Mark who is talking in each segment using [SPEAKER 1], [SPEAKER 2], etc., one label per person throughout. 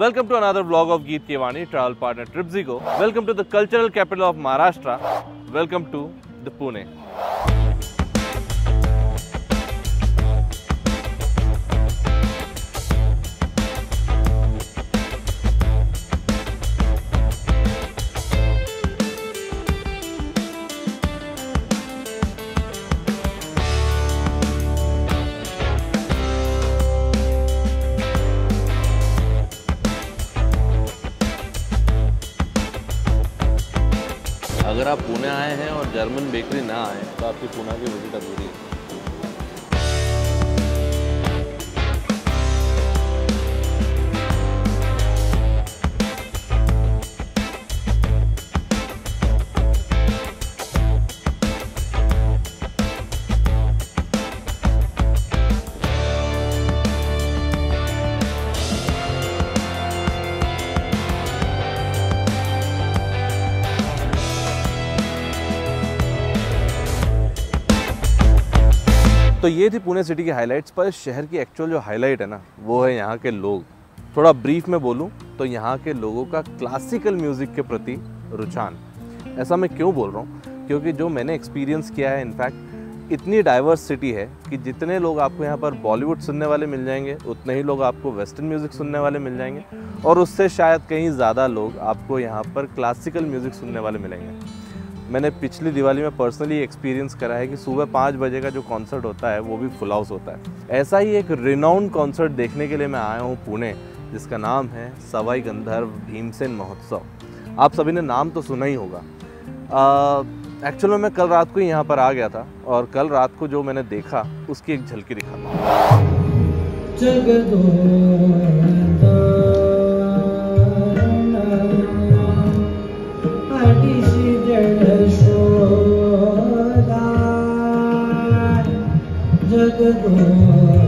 [SPEAKER 1] Welcome to another vlog of Geet Kewani, travel partner Tripzigo. Welcome to the cultural capital of Maharashtra. Welcome to the Pune. आए तो तो ये थी Pune city की highlights पर शहर की एक्चुअल जो हाईलाइट है ना, वो है यहाँ के लोग। थोड़ा ब्रीफ में बोलूँ तो यहाँ के लोगों का क्लासिकल म्यूज़िक के प्रति रुझान। ऐसा मैं क्यों बोल रहा हूँ? क्योंकि जो मैंने एक्सपीरियंस किया है इनफैक्ट इतनी डाइवर्स सिटी है कि जितने लोग आपको यहाँ पर बॉलीवुड सुनने वाले मिल जाएँगे, उतने ही लोग आपको वेस्टर्न म्यूज़िक सुनने वाले मिल जाएँगे, और उससे शायद कहीं ज़्यादा लोग आपको यहाँ पर क्लासिकल म्यूज़िक सुनने वाले मिलेंगे। मैंने पिछली दिवाली में पर्सनली एक्सपीरियंस करा है कि सुबह पाँच बजे का जो कॉन्सर्ट होता है, वो भी फुल हाउस होता है। ऐसा ही एक रिनाउंड कॉन्सर्ट देखने के लिए मैं आया हूँ पुणे, जिसका नाम है सवाई गंधर्व भीमसेन महोत्सव। आप सभी ने नाम तो सुना ही होगा। एक्चुअल में मैं कल रात को ही यहाँ पर आ गया था और कल रात को जो मैंने देखा, उसकी एक झलकी दिखाता हूँ।
[SPEAKER 2] the door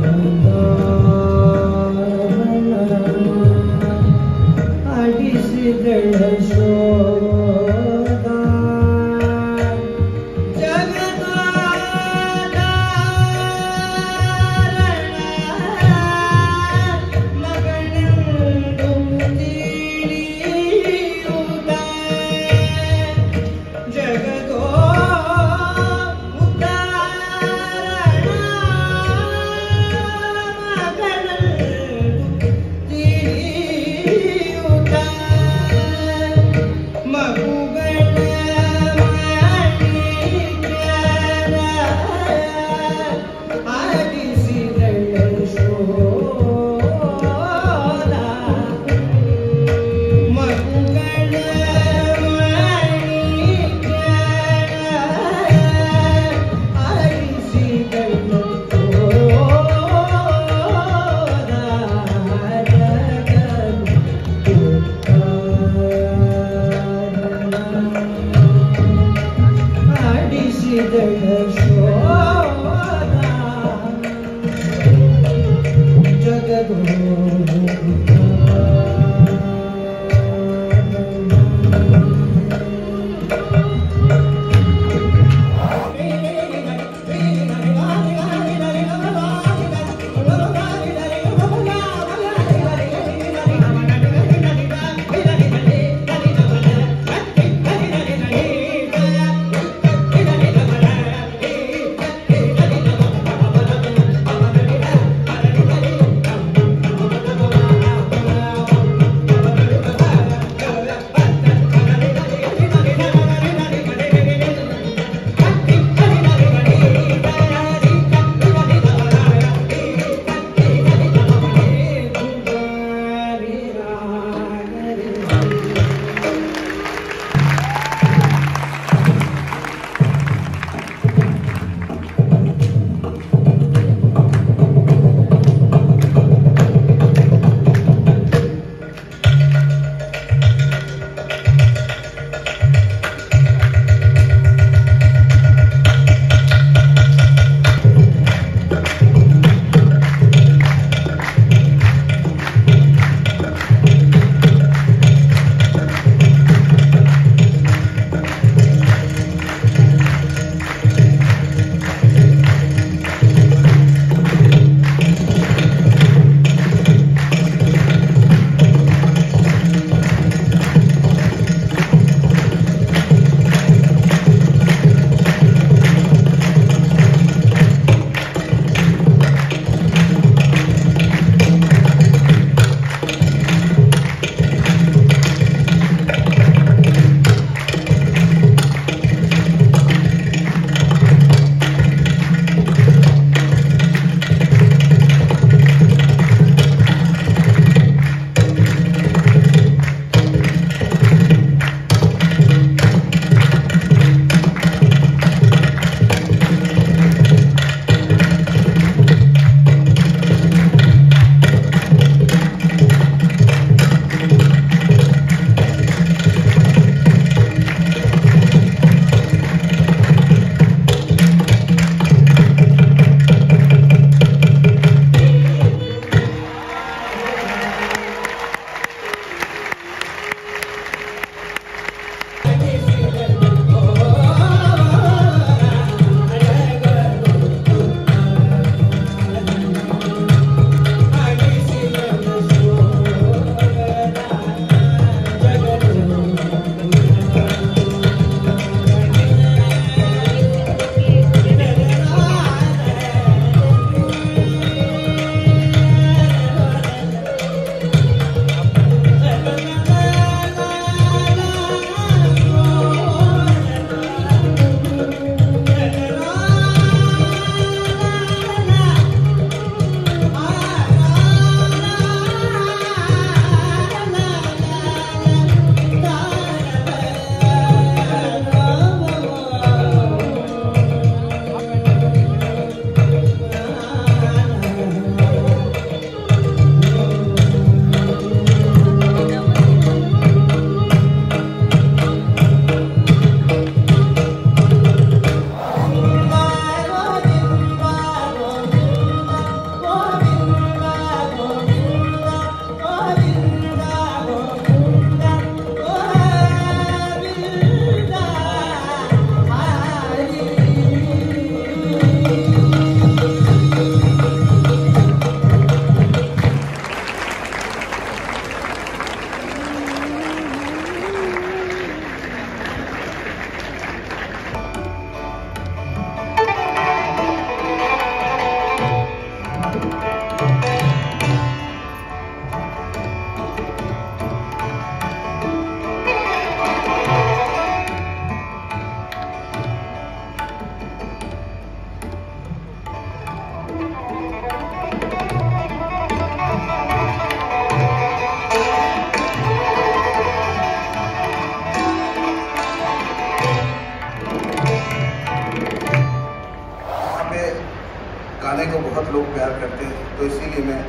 [SPEAKER 2] प्यार करते हैं। तो इसीलिए मैं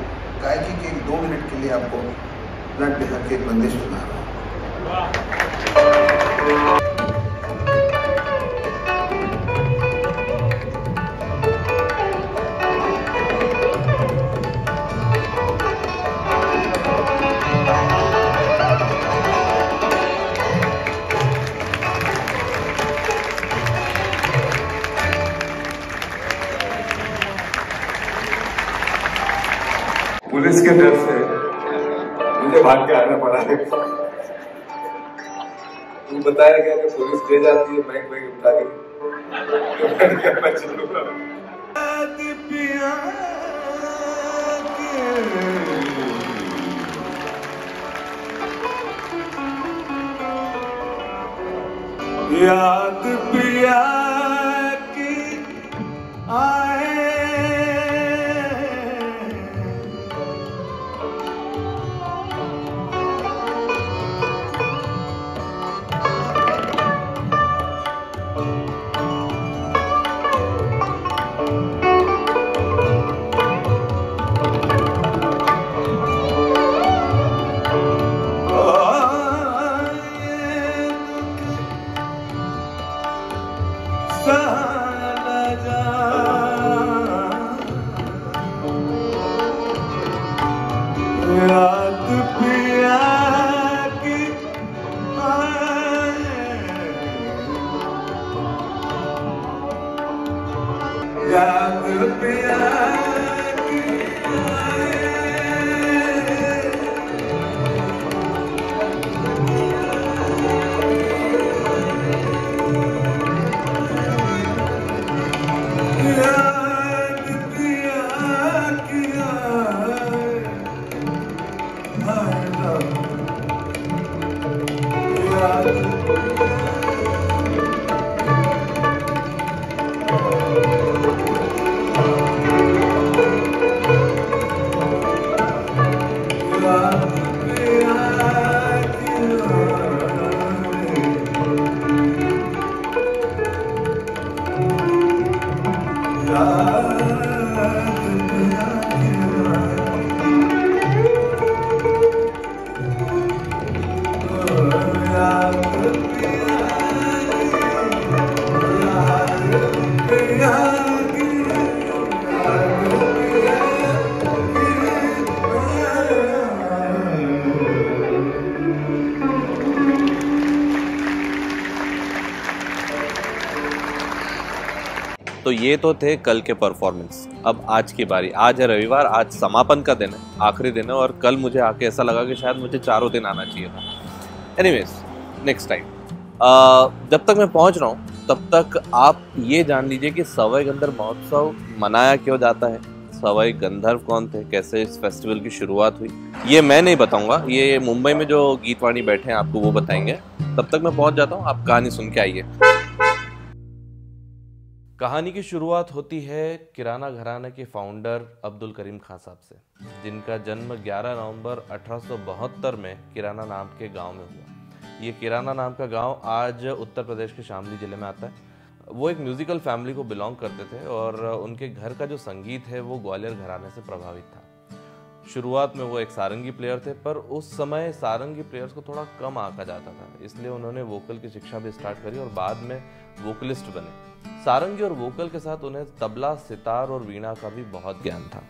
[SPEAKER 2] गायकी के दो मिनट के लिए आपको ब्लड बिहार के बंदिश सुना रहा हूँ।
[SPEAKER 3] बताया गया कि पुलिस दे जाती है बैंक बैंक उठा के याद पिया
[SPEAKER 1] तो ये तो थे कल के परफॉर्मेंस अब आज की बारी। आज है रविवार, आज समापन का दिन है, आखिरी दिन है, और कल मुझे आके ऐसा लगा कि शायद मुझे चारों दिन आना चाहिए था। एनीवेज नेक्स्ट टाइम जब तक मैं पहुँच रहा हूँ, तब तक आप ये जान लीजिए कि सवाई गंधर्व महोत्सव मनाया क्यों जाता है? सवाई गंधर्व कौन थे? कैसे इस फेस्टिवल की शुरुआत हुई? ये मैं नहीं बताऊँगा। ये मुंबई में जो गीतवाणी बैठे हैं, आपको वो बताएँगे। तब तक मैं पहुँच जाता हूँ, आप कहानी सुन के आइए। कहानी की शुरुआत होती है किराना घराना के फाउंडर अब्दुल करीम खान साहब से, जिनका जन्म 11 नवंबर 1872 में किराना नाम के गाँव में हुआ। ये किराना नाम का गाँव आज उत्तर प्रदेश के शामली ज़िले में आता है। वो एक म्यूजिकल फैमिली को बिलोंग करते थे और उनके घर का जो संगीत है, वो ग्वालियर घराने से प्रभावित था। शुरुआत में वो एक सारंगी प्लेयर थे, पर उस समय सारंगी प्लेयर्स को थोड़ा कम आंका जाता था, इसलिए उन्होंने वोकल की शिक्षा भी स्टार्ट करी और बाद में वोकलिस्ट बने। सारंगी और वोकल के साथ उन्हें तबला, सितार और वीणा का भी बहुत ज्ञान था।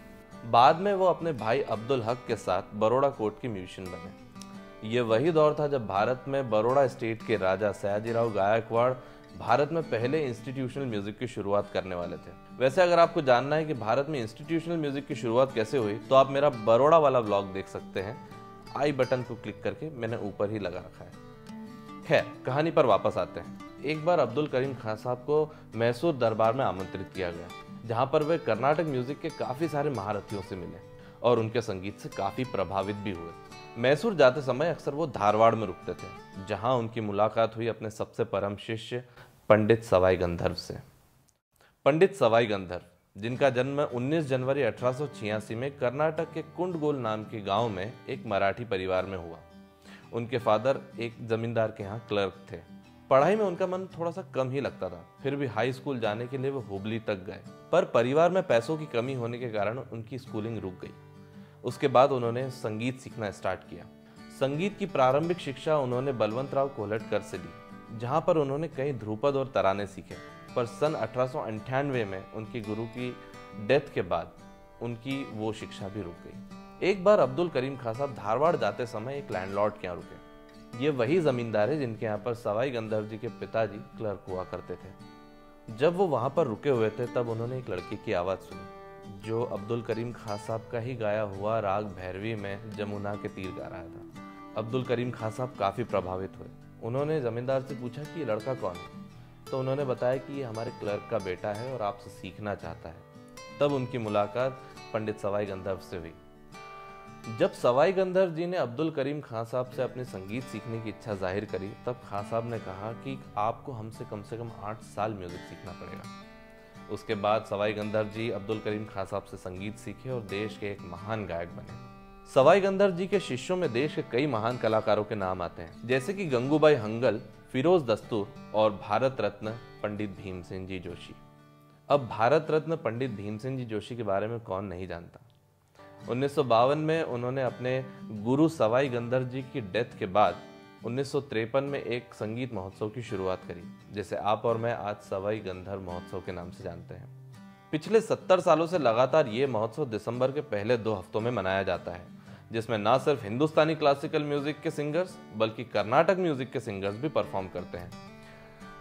[SPEAKER 1] बाद में वो अपने भाई अब्दुल हक के साथ बरोड़ा कोर्ट के म्यूजिशियन बने। ये वही दौर था जब भारत में बरोड़ा स्टेट के राजा सयाजीराव गायकवाड़ भारत में पहले इंस्टीट्यूशनल म्यूज़िक की शुरुआत करने वाले थे। वैसे अगर आपको जानना है कि भारत में इंस्टीट्यूशनल म्यूज़िक की शुरुआत कैसे हुई तो आप मेरा बरोड़ा वाला ब्लॉग देख सकते हैं। आई बटन को क्लिक करके मैंने ऊपर ही लगा रखा है। खैर, कहानी पर वापस आते हैं। एक बार अब्दुल करीम खान साहब को मैसूर दरबार में आमंत्रित किया गया, जहाँ पर वे कर्नाटक म्यूज़िक के काफ़ी सारे महारथियों से मिले और उनके संगीत से काफ़ी प्रभावित भी हुए। मैसूर जाते समय अक्सर वो धारवाड़ में रुकते थे, जहाँ उनकी मुलाकात हुई अपने सबसे परम शिष्य पंडित सवाई गंधर्व से। पंडित सवाई गंधर्व, जिनका जन्म 19 जनवरी 1886 में कर्नाटक के कुंडगोल नाम के गाँव में एक मराठी परिवार में हुआ। उनके फादर एक जमींदार के यहाँ क्लर्क थे। पढ़ाई में उनका मन थोड़ा सा कम ही लगता था। फिर भी हाई स्कूल जाने के लिए वो हुबली तक गए। पर परिवार में पैसों की कमी होने के कारण उनकी स्कूलिंग रुक गई। उसके बाद उन्होंने संगीत सीखना स्टार्ट किया। संगीत की प्रारंभिक शिक्षा उन्होंने बलवंत राव कोलटकर से ली, जहाँ पर उन्होंने कई ध्रुपद और तराने सीखे। पर सन अठारह में उनकी गुरु की डेथ के बाद उनकी वो शिक्षा भी रुक गई। एक बार अब्दुल करीम खान साहब धारवाड़ जाते समय एक लैंडलॉर्ड के यहाँ रुके। ये वही जमींदार है जिनके यहाँ पर सवाई गंधर्व जी के पिताजी क्लर्क हुआ करते थे। जब वो वहाँ पर रुके हुए थे, तब उन्होंने एक लड़की की आवाज़ सुनी, जो अब्दुल करीम खान साहब का ही गाया हुआ राग भैरवी में जमुना के तीर गा रहा था। अब्दुल करीम खान साहब काफ़ी प्रभावित हुए। उन्होंने जमींदार से पूछा कि लड़का कौन है? तो उन्होंने बताया कि ये हमारे क्लर्क का बेटा है और आपसे सीखना चाहता है। तब उनकी मुलाकात पंडित सवाई गंधर्व से हुई। जब सवाई गंधर्व जी ने अब्दुल करीम खान साहब से अपने संगीत सीखने की इच्छा ज़ाहिर करी, तब खान साहब ने कहा कि आपको हमसे कम से कम आठ साल म्यूज़िक सीखना पड़ेगा। उसके बाद सवाई गंधर्व जी अब्दुल करीम खान साहब से संगीत सीखे और देश के एक महान गायक बने। सवाई गंधर्व जी के शिष्यों में देश के कई महान कलाकारों के नाम आते हैं, जैसे कि गंगूबाई हंगल, फिरोज दस्तूर और भारत रत्न पंडित भीमसेन जी जोशी। अब भारत रत्न पंडित भीमसेन जी जोशी के बारे में कौन नहीं जानता। उन्नीस सौ बावन में उन्होंने अपने गुरु सवाई गंधर्व जी की डेथ के बाद उन्नीस में एक संगीत महोत्सव की शुरुआत करी, जिसे आप और मैं आज सवाई गंधर्व महोत्सव के नाम से जानते हैं। पिछले सत्तर सालों से लगातार ये महोत्सव दिसंबर के पहले दो हफ्तों में मनाया जाता है, जिसमें ना सिर्फ़ हिंदुस्तानी क्लासिकल म्यूज़िक के सिंगर्स बल्कि कर्नाटक म्यूज़िक के सिंगर्स भी परफॉर्म करते हैं।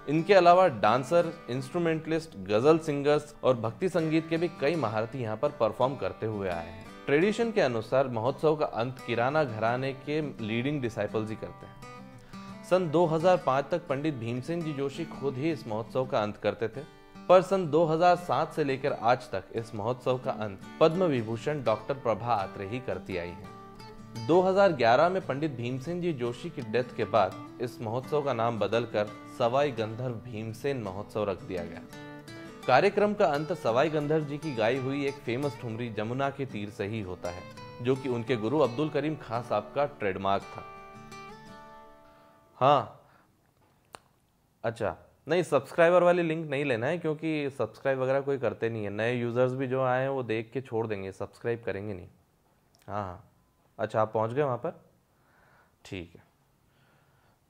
[SPEAKER 1] इनके अलावा डांसर इंस्ट्रूमेंटलिस्ट गज़ल सिंगर्स और भक्ति संगीत के भी कई महारथी यहाँ पर परफॉर्म करते हुए आए हैं। ट्रेडिशन के अनुसार महोत्सव का अंत किराना घराने के लीडिंग डिसाइपल्स ही करते हैं। सन 2005 तक पंडित भीमसेन जी जोशी खुद ही इस महोत्सव का अंत करते थे। पर सन 2007 से लेकर आज तक इस महोत्सव का अंत पद्म विभूषण डॉक्टर प्रभा आत्रे ही करती आई है। 2011 में पंडित भीमसेन जी जोशी की डेथ के बाद इस महोत्सव का नाम बदलकर सवाई गंधर्व भीमसेन महोत्सव रख दिया गया। कार्यक्रम का अंत सवाई गंधर्व जी की गाई हुई एक फ़ेमस ठुमरी जमुना के तीर से ही होता है, जो कि उनके गुरु अब्दुल करीम खान साहब का ट्रेडमार्क था। हाँ। अच्छा नहीं सब्सक्राइबर वाली लिंक नहीं लेना है, क्योंकि सब्सक्राइब वगैरह कोई करते नहीं है। नए यूज़र्स भी जो आए हैं, वो देख के छोड़ देंगे सब्सक्राइब करेंगे नहीं। हाँ हाँ। अच्छा आप पहुँच गए वहाँ पर? ठीक है।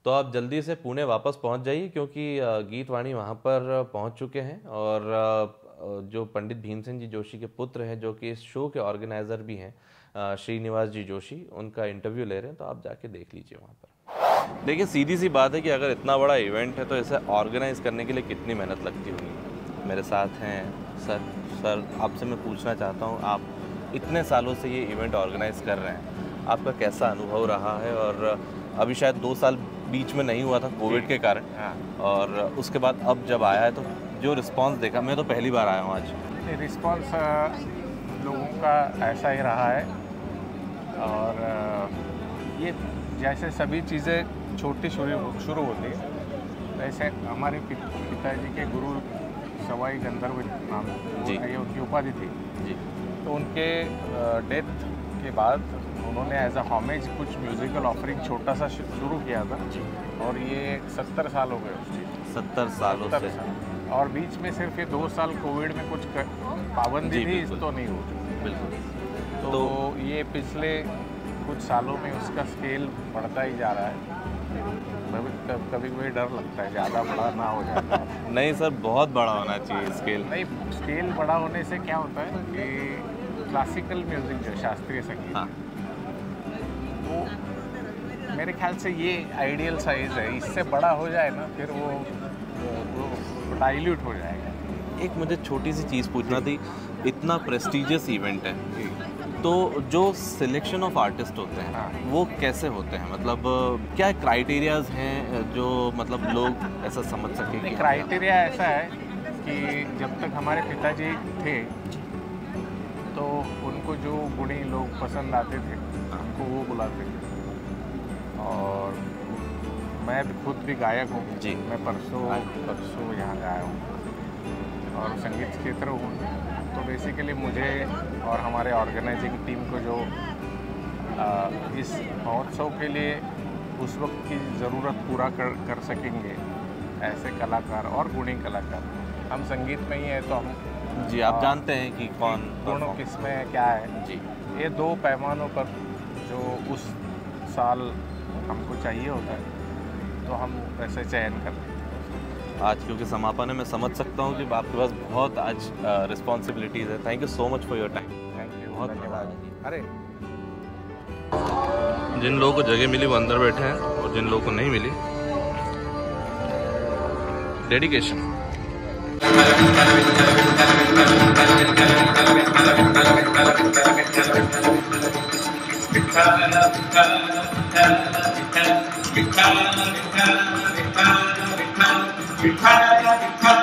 [SPEAKER 1] तो आप जल्दी से पुणे वापस पहुँच जाइए, क्योंकि गीत वाणी वहाँ पर पहुँच चुके हैं और जो पंडित भीमसेन जी जोशी के पुत्र हैं, जो कि इस शो के ऑर्गेनाइज़र भी हैं श्रीनिवास जी जोशी, उनका इंटरव्यू ले रहे हैं तो आप जाके देख लीजिए वहाँ पर। देखिए, सीधी सी बात है कि अगर इतना बड़ा इवेंट है तो इसे ऑर्गेनाइज करने के लिए कितनी मेहनत लगती होगी? मेरे साथ हैं, सर सर, आपसे मैं पूछना चाहता हूँ, आप इतने सालों से ये इवेंट ऑर्गेनाइज कर रहे हैं, आपका कैसा अनुभव रहा है? और, अभी शायद दो साल बीच में नहीं हुआ था कोविड के कारण। हाँ। और उसके बाद अब जब आया है तो जो रिस्पांस देखा मैं तो पहली बार आया हूँ आज।
[SPEAKER 4] रिस्पांस लोगों का ऐसा ही रहा है। और ये जैसे सभी चीज़ें छोटी शुरू शुरू होती है वैसे हमारे पिताजी के गुरु सवाई गंधर्व नाम जी। ये उनकी उपाधि थी। जी। तो उनके डेथ के बाद उन्होंने एज अ हॉमेज कुछ म्यूजिकल ऑफरिंग छोटा सा शुरू किया था। और ये सत्तर साल हो गए उसकी
[SPEAKER 1] सत्तर सालों से।
[SPEAKER 4] और बीच में सिर्फ़ ये दो साल कोविड में कुछ पाबंदी थी तो नहीं हो
[SPEAKER 1] बिल्कुल।
[SPEAKER 4] तो, तो ये पिछले कुछ सालों में उसका स्केल बढ़ता ही जा रहा है। कभी कभी डर लगता है ज़्यादा बड़ा ना हो जाए
[SPEAKER 1] नहीं सर बहुत बड़ा होना चाहिए स्केल
[SPEAKER 4] नहीं स्केल बड़ा होने से क्या होता है कि क्लासिकल म्यूज़िक जो शास्त्रीय संगीत। हाँ। मेरे ख्याल से ये आइडियल साइज़ है। इससे बड़ा हो जाए ना फिर वो, वो डाइल्यूट हो जाएगा।
[SPEAKER 1] एक मुझे छोटी सी चीज़ पूछना थी। इतना प्रेस्टिजियस इवेंट है। तो जो सिलेक्शन ऑफ़ आर्टिस्ट होते हैं हाँ। वो कैसे होते हैं? मतलब क्या क्राइटेरियाज हैं जो मतलब लोग ऐसा समझ सके
[SPEAKER 4] क्राइटेरिया ऐसा है कि जब तक हमारे पिताजी थे तो उनको जो गुणी लोग पसंद आते थे उनको वो बुलाते थे। और मैं खुद भी गायक हूँ। जी। मैं परसों परसों यहाँ गाया हूँ। और संगीत क्षेत्र हूँ। तो बेसिकली मुझे और हमारे ऑर्गेनाइजिंग टीम को जो आ, इस महोत्सव के लिए उस वक्त की ज़रूरत पूरा कर कर सकेंगे ऐसे कलाकार और गुणी कलाकार। हम संगीत में ही हैं तो हम
[SPEAKER 1] जी आप
[SPEAKER 4] हाँ।
[SPEAKER 1] जानते हैं कि कौन
[SPEAKER 4] दोनों
[SPEAKER 1] perform-
[SPEAKER 4] किसमें क्या है।
[SPEAKER 1] जी।
[SPEAKER 4] ये दो पैमानों पर जो उस साल हमको चाहिए होता है तो हम वैसे चयन करते हैं।
[SPEAKER 1] आज क्योंकि समापन है मैं समझ सकता हूँ कि आपके पास बहुत आज रिस्पॉन्सिबिलिटीज़ है। Thank you so much for your time
[SPEAKER 4] thank you
[SPEAKER 1] बहुत
[SPEAKER 4] धन्यवाद। अरे।
[SPEAKER 1] जिन लोगों को जगह मिली वो अंदर बैठे हैं और जिन लोगों को नहीं मिली
[SPEAKER 5] dedication come Vitala, Vitala, Vitala, Vitala, Vitala, Vitala, Vitala, Vitala, Vitala, Vitala,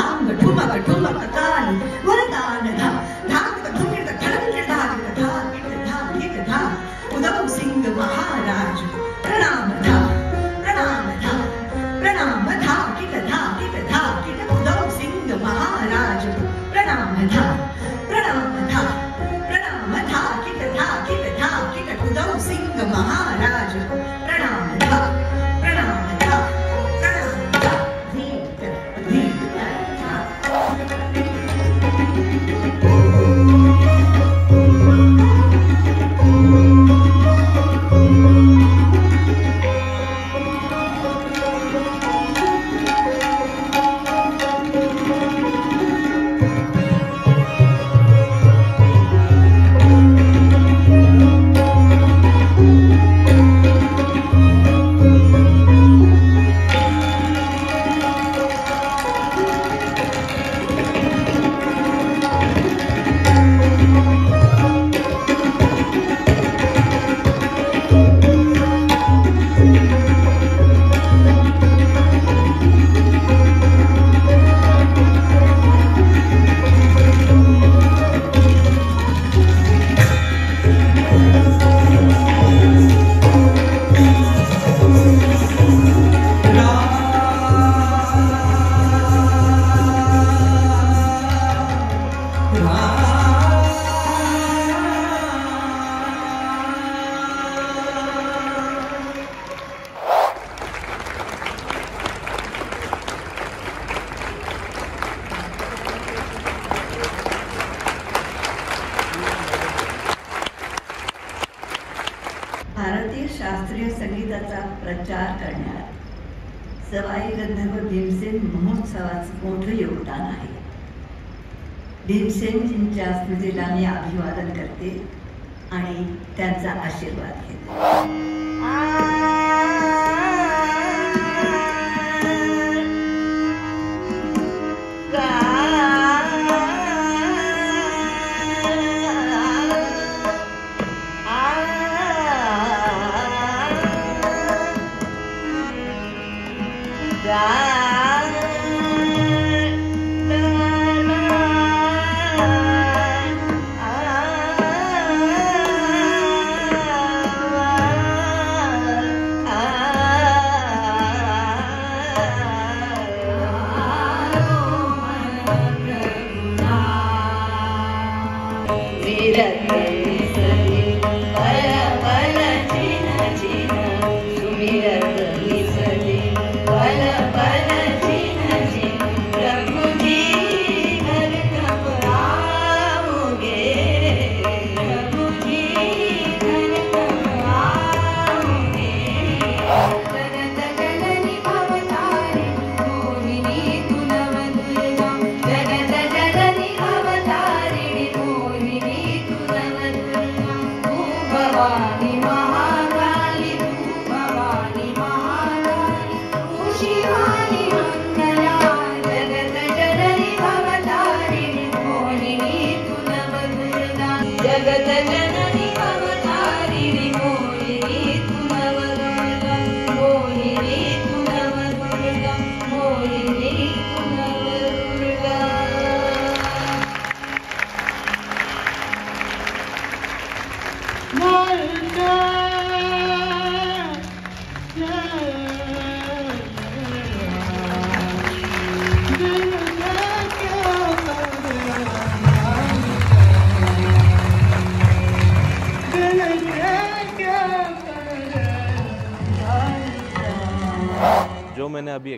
[SPEAKER 5] Lamb, Tumaka, Tumaka, Khan. भीमसेनजींच्या स्मृतीला मी अभिवादन करते आणि त्यांचा आशीर्वाद घेते.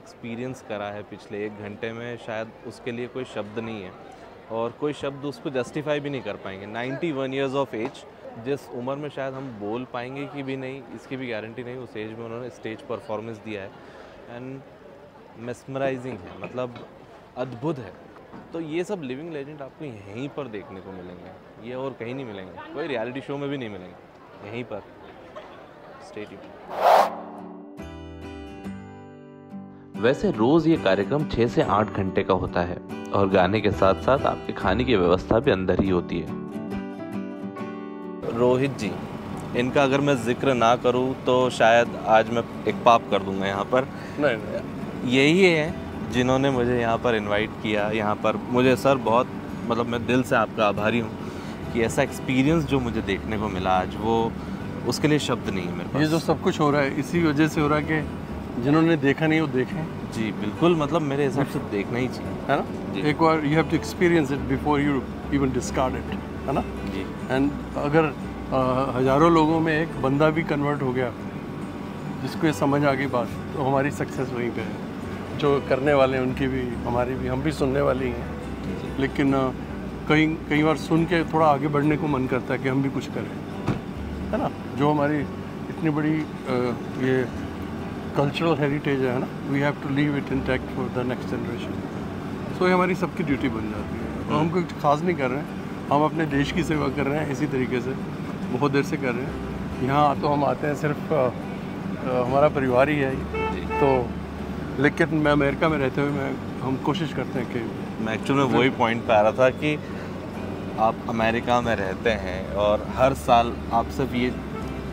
[SPEAKER 1] एक्सपीरियंस करा है पिछले एक घंटे में, शायद उसके लिए कोई शब्द नहीं है। और कोई शब्द उसको जस्टिफाई भी नहीं कर पाएँगे। 91 वन ईयर्स ऑफ़ एज जिस उम्र में शायद हम बोल पाएँगे कि भी नहीं, इसकी भी गारंटी नहीं, उस एज में उन्होंने स्टेज परफॉर्मेंस दिया है। एंड मेस्मराइजिंग है मतलब अद्भुत है। तो ये सब लिविंग लेजेंड आपको यहीं पर देखने को मिलेंगे। ये और कहीं नहीं मिलेंगे। कोई रियलिटी शो में भी नहीं मिलेंगे। यहीं पर। स्टेडियम वैसे रोज ये कार्यक्रम 6 से आठ घंटे का होता है और गाने के साथ साथ आपके खाने की व्यवस्था भी अंदर ही होती है। रोहित जी इनका अगर मैं ज़िक्र ना करूँ तो शायद आज मैं एक पाप कर दूँगा यहाँ पर।
[SPEAKER 6] नहीं नहीं।
[SPEAKER 1] यही है जिन्होंने मुझे यहाँ पर इनवाइट किया यहाँ पर मुझे सर बहुत मतलब मैं दिल से आपका आभारी हूँ कि ऐसा एक्सपीरियंस जो मुझे देखने को मिला आज वो उसके लिए शब्द नहीं है मेरे पास
[SPEAKER 6] ये जो सब कुछ हो रहा है इसी वजह से हो रहा है कि जिन्होंने देखा नहीं वो देखें।
[SPEAKER 1] जी बिल्कुल मतलब मेरे हिसाब से देखना ही चाहिए।
[SPEAKER 6] है। ना? एक बार you have to experience it before you even discard it है ना?
[SPEAKER 1] जी।
[SPEAKER 6] एंड अगर अ, हज़ारों लोगों में एक बंदा भी कन्वर्ट हो गया जिसको ये समझ आ गई बात तो हमारी सक्सेस वहीं पे है। जो करने वाले हैं उनकी भी हमारी भी हम भी सुनने वाले हैं लेकिन कई कई बार सुन के थोड़ा आगे बढ़ने को मन करता है कि हम भी कुछ करें है ना? जो हमारी इतनी बड़ी अ, ये कल्चरल हेरिटेज है ना we have to leave it intact for the next generation so ये हमारी सबकी ड्यूटी बन जाती है। और हम कुछ खास नहीं कर रहे हैं। हम अपने देश की सेवा कर रहे हैं इसी तरीके से बहुत देर से कर रहे हैं। यहाँ तो हम आते हैं सिर्फ़ अ, अ, हमारा परिवार ही है। तो लेकिन मैं अमेरिका में रहते हुए मैं हम कोशिश करते हैं कि
[SPEAKER 1] मैं एक्चुअल में वही पॉइंट पे आ रहा था कि आप अमेरिका में रहते हैं और हर साल आप सिर्फ़ ये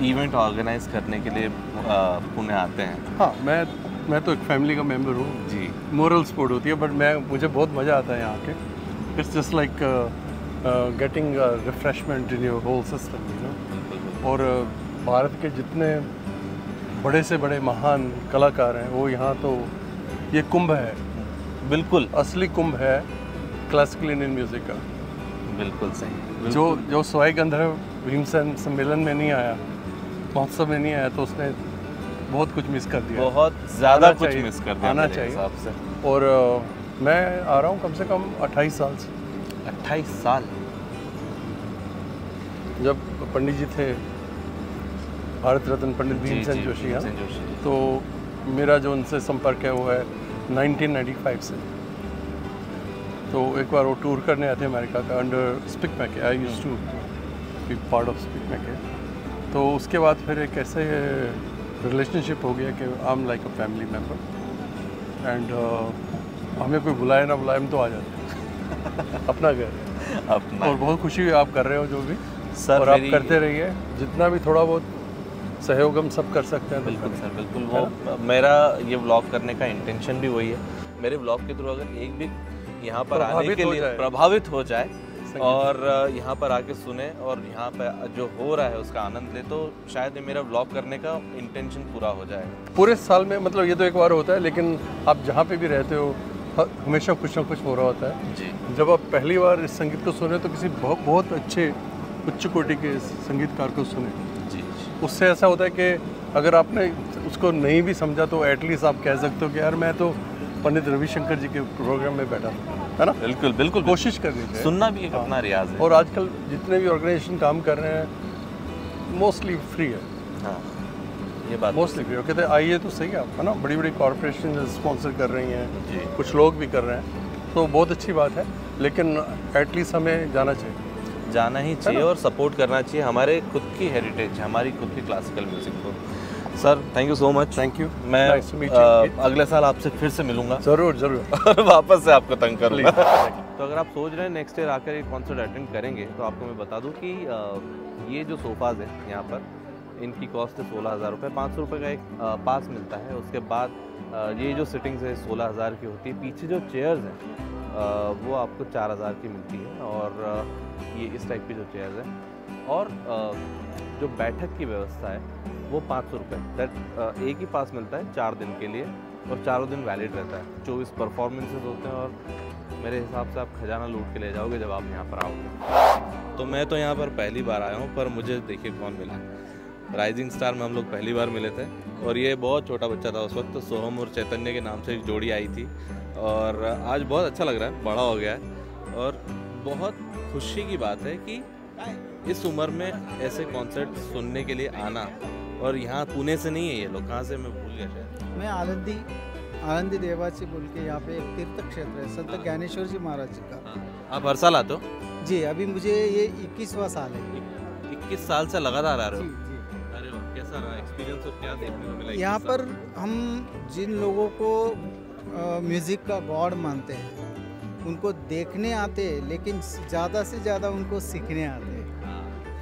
[SPEAKER 1] इवेंट ऑर्गेनाइज करने के लिए पुणे आते हैं।
[SPEAKER 6] हाँ मैं मैं तो एक फैमिली का मेंबर हूँ।
[SPEAKER 1] जी।
[SPEAKER 6] मोरल स्पोर्ट होती है बट मैं मुझे बहुत मज़ा आता है यहाँ के। It's just like getting refreshment in your whole system you know और uh, भारत के जितने बड़े से बड़े महान कलाकार हैं वो यहाँ तो ये कुंभ है।
[SPEAKER 1] बिल्कुल।
[SPEAKER 6] असली कुंभ है क्लासिकल इंडियन म्यूज़िक का।
[SPEAKER 1] बिल्कुल सही बिल्कुल।
[SPEAKER 6] जो जो सवाई गंधर्व भीमसेन सम्मेलन में नहीं आया महोत्सव में नहीं आया तो उसने बहुत कुछ मिस कर दिया।
[SPEAKER 1] बहुत ज़्यादा कुछ मिस कर दिया
[SPEAKER 6] आना चाहिए।
[SPEAKER 1] हिसाब से।
[SPEAKER 6] और uh, मैं आ रहा हूँ कम से कम 28 साल से।
[SPEAKER 1] 28 साल?
[SPEAKER 6] जब पंडित जी थे भारत रत्न पंडित
[SPEAKER 1] जी,
[SPEAKER 6] भीमसेन जोशी है। तो मेरा जो उनसे संपर्क है वो है 1995 से। तो एक बार वो टूर करने आए थे अमेरिका का under SPIC MACAY I used to be part of SPIC MACAY तो उसके बाद फिर एक ऐसे रिलेशनशिप हो गया कि I am like a family member and हमें कोई बुलाए ना बुलाए हम तो आ जाते हैं। अपना घर।
[SPEAKER 1] अपना
[SPEAKER 6] और बहुत खुशी हुई आप कर रहे हो जो भी।
[SPEAKER 1] सर
[SPEAKER 6] और आप करते रहिए। जितना भी थोड़ा बहुत सहयोग हम सब कर सकते हैं तो
[SPEAKER 1] बिल्कुल सर बिल्कुल। वो मेरा ये ब्लॉग करने का इंटेंशन भी वही है। मेरे ब्लॉग के थ्रू अगर एक भी यहाँ पर आने के लिए प्रभावित हो जाए और यहाँ पर आके सुने और यहाँ पर जो हो रहा है उसका आनंद ले तो शायद ये मेरा ब्लॉग करने का इंटेंशन पूरा हो जाएगा
[SPEAKER 6] पूरे साल में मतलब ये तो एक बार होता है लेकिन आप जहाँ पे भी रहते हो हमेशा कुछ ना कुछ हो रहा होता है।
[SPEAKER 1] जी।
[SPEAKER 6] जब आप पहली बार इस संगीत को सुने तो किसी बहुत बहुत अच्छे उच्च कोटि के संगीतकार को सुने।
[SPEAKER 1] जी
[SPEAKER 6] उससे ऐसा होता है कि अगर आपने उसको नहीं भी समझा तो एटलीस्ट आप कह सकते हो कि यार मैं तो पंडित रविशंकर जी के प्रोग्राम में बैठा था। है ना?
[SPEAKER 1] बिल्कुल बिल्कुल
[SPEAKER 6] कोशिश करनी चाहिए
[SPEAKER 1] सुनना भी एक हाँ। अपना रियाज है।
[SPEAKER 6] और आजकल जितने भी ऑर्गेनाइजेशन काम कर रहे हैं मोस्टली फ्री है।
[SPEAKER 1] हाँ ये बात
[SPEAKER 6] मोस्टली फ्री कहते हैं आइए तो सही आप है ना? बड़ी बड़ी कॉरपोरेशन स्पॉन्सर कर रही हैं। कुछ लोग भी कर रहे हैं। तो बहुत अच्छी बात है लेकिन एटलीस्ट हमें जाना चाहिए।
[SPEAKER 1] जाना ही चाहिए और सपोर्ट करना चाहिए हमारे खुद की हेरिटेज हमारी खुद की क्लासिकल म्यूज़िक को। Sir thank you so much
[SPEAKER 6] thank you
[SPEAKER 1] मैं
[SPEAKER 6] Nice.
[SPEAKER 1] अ, अगले साल आपसे फिर से मिलूँगा।
[SPEAKER 6] ज़रूर ज़रूर।
[SPEAKER 1] और वापस से आपको तंग करूँगा। तो अगर आप सोच रहे हैं नेक्स्ट ईयर आकर एक कॉन्सर्ट अटेंड करेंगे तो आपको मैं बता दूँ कि ये जो सोफ़ाज़ हैं यहाँ पर इनकी कॉस्ट है सोलह हज़ार रुपये पाँच सौ रुपये का एक पास मिलता है। उसके बाद ये जो सिटिंग्स है सोलह हज़ार की होती है। पीछे जो चेयर्स हैं वो आपको चार हज़ार की मिलती है। और ये इस टाइप की जो चेयर्स हैं। और जो बैठक की व्यवस्था है वो पाँच सौ रुपये दैट एक ही पास मिलता है चार दिन के लिए और चारों दिन वैलिड रहता है। चौबीस परफॉर्मेंसेज होते हैं और मेरे हिसाब से आप खजाना लूट के ले जाओगे जब आप यहाँ पर आओगे। तो मैं तो यहाँ पर पहली बार आया हूँ, पर मुझे देखिए कौन मिला। राइजिंग स्टार में हम लोग पहली बार मिले थे और ये बहुत छोटा बच्चा था उस वक्त, सोहम और चैतन्य के नाम से एक जोड़ी आई थी और आज बहुत अच्छा लग रहा है, बड़ा हो गया है और बहुत खुशी की बात है कि इस उम्र में ऐसे कॉन्सर्ट सुनने के लिए आना और यहाँ पुणे से नहीं है ये लोग? कहाँ से मैं भूल गया शायद।
[SPEAKER 7] मैं आनंदी आनंदी देवाची बोल के यहाँ पे एक तीर्थ क्षेत्र है संत ज्ञानेश्वर जी महाराज जी का।
[SPEAKER 1] हाँ। आप हर साल आते हो?
[SPEAKER 7] जी अभी मुझे ये इक्कीसवा साल है।
[SPEAKER 1] इक्कीस साल से लगातार आ रहे हो? अरे कैसा रहा एक्सपीरियंस और क्या देखने को मिला
[SPEAKER 7] यहाँ पर हम जिन लोगों को म्यूज़िक का गॉड मानते हैं उनको देखने आते हैं लेकिन ज़्यादा से ज़्यादा उनको सीखने आते हैं
[SPEAKER 1] हाँ,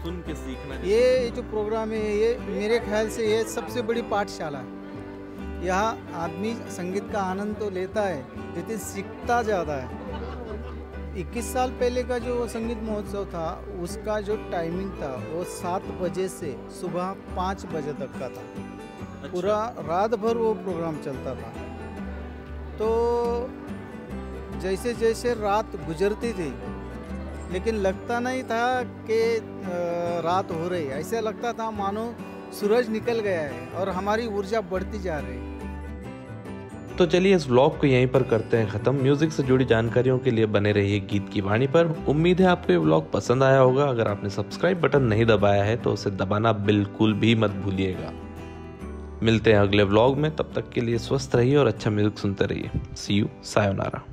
[SPEAKER 1] सुन के सीखना
[SPEAKER 7] ये जो प्रोग्राम है ये मेरे ख्याल से ये सबसे बड़ी पाठशाला है। यहाँ आदमी संगीत का आनंद तो लेता है लेकिन सीखता ज़्यादा है। 21 साल पहले का जो संगीत महोत्सव था उसका जो टाइमिंग था वो सात बजे से सुबह पाँच बजे तक का था।
[SPEAKER 1] अच्छा।
[SPEAKER 7] पूरा रात भर वो प्रोग्राम चलता था। तो जैसे जैसे रात गुजरती थी लेकिन लगता नहीं था कि रात हो रही है। ऐसा लगता था मानो सूरज निकल गया है और हमारी ऊर्जा बढ़ती जा रही है।
[SPEAKER 8] तो चलिए इस व्लॉग को यहीं पर करते हैं ख़त्म। म्यूज़िक से जुड़ी जानकारियों के लिए बने रहिए गीत की वाणी पर। उम्मीद है आपको ये व्लॉग पसंद आया होगा। अगर आपने सब्सक्राइब बटन नहीं दबाया है तो उसे दबाना बिल्कुल भी मत भूलिएगा। मिलते हैं अगले व्लॉग में। तब तक के लिए स्वस्थ रहिए और अच्छा म्यूज़िक सुनते रहिए। सी यू सायोनारा